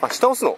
あ下押すの？